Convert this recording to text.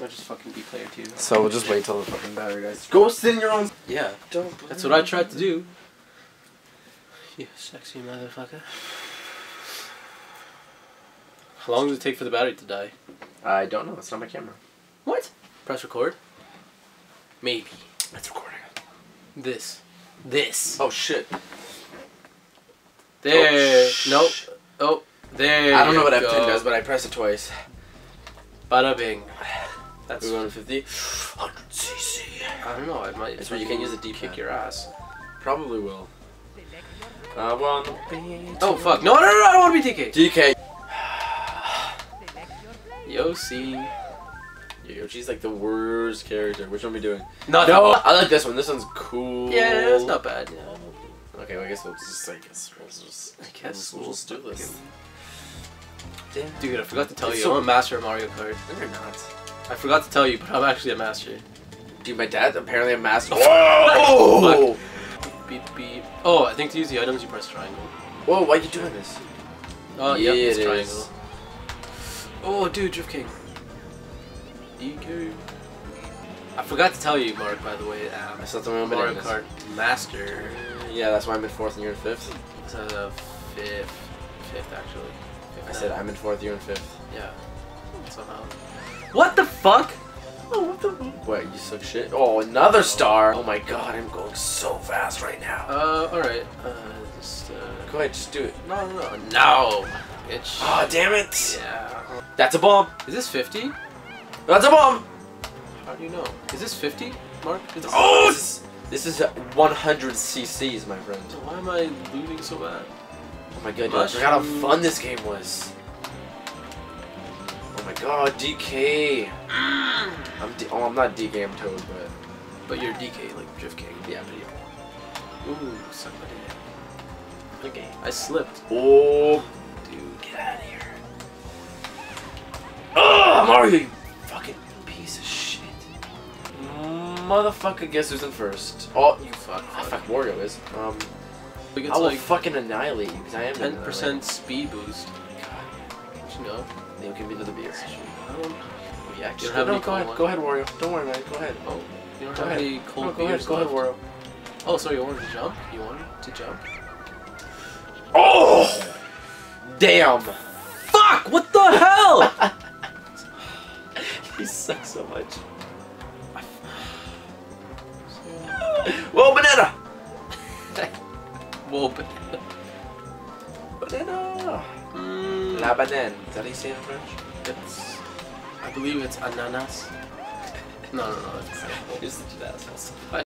I'll just fucking be player two. So we'll just wait till the fucking battery dies. Go sit in your own. Yeah, Don't. that's what I tried to do. You sexy motherfucker. How long does it take for the battery to die? I don't know. It's not my camera. What? Press record? Maybe. It's recording. This. This. Oh shit. There. Oh, sh- nope. Oh, there. I don't know what go. F10 does, but I pressed it twice. Bada bing. That's. We're going to 50. 100 cc. I don't know. I might. It's where you can use the D-pad. Kick your ass. Probably will. Be. Oh fuck! No, no, no! I don't want to be DK. DK. Yo, see. Yoshi's like the worst character. Which one are we doing? Not No, I like this one. This one's cool. Yeah, it's not bad. Yeah. Okay, well, I guess we'll just. I guess we'll just. I guess we'll, we'll just do this. Damn. Dude, I forgot to tell It's you. so- I'm a master of Mario Kart. No, you're not. I forgot to tell you, but I'm actually a master. Dude, my dad apparently a master. Whoa! Beep beep. Oh, I think to use the items you press triangle. Whoa! Why are you doing this? Oh, Yeah, yep, it's it triangle. is. Oh, dude, Drift King. DK. I forgot to tell you, Mark, by the way. Um, I still don't Mario this. Kart Master Yeah, that's why I'm in fourth and you're in fifth. is a fifth. Fifth, actually. I said. I'm in fourth, you're in fifth. Yeah. Somehow. What the fuck? Oh, what the? What? You suck shit. Oh, another star. Oh my god, I'm going so fast right now. Uh, alright. Uh, just, uh. Go ahead, just do it. No, no, no. No! Bitch. Oh, damn it! Yeah. That's a bomb. Is this 50? That's a bomb. How do you know? Is this 50, Mark? Is this Oh, this is, this is 100 CCs, my friend. Why am I losing so bad? Oh my god, I forgot how fun this game was. Oh my god, DK. I'm D oh, I'm not DK, I'm Toad, but But you're DK, like Drift King. yeah, but yeah. Ooh, somebody. Okay. I slipped. Oh, Dude. get out of here. Oh, Mario, you fucking piece of shit. Motherfucker, guess who's in first? Oh, you Fuck, fuck. fuck, Wario is. Um, It gets I will like fucking annihilate you because I am gonna 10% speed boost. Did you know? They'll give me another beer. I don't, Oh, yeah, You just no, go ahead, cold go ahead, Wario. Don't worry, man. Go ahead. oh, you don't Go have ahead. any cold No, go ahead, beers go ahead, left? Wario. Oh, so you wanted to jump? You wanted to jump? Oh, damn. Fuck! What the hell? He sucks so much. But... Banana! Mm, La banane. Is that how you say it in French? it's... I believe it's ananas. No, no, no. It's, You're such an asshole.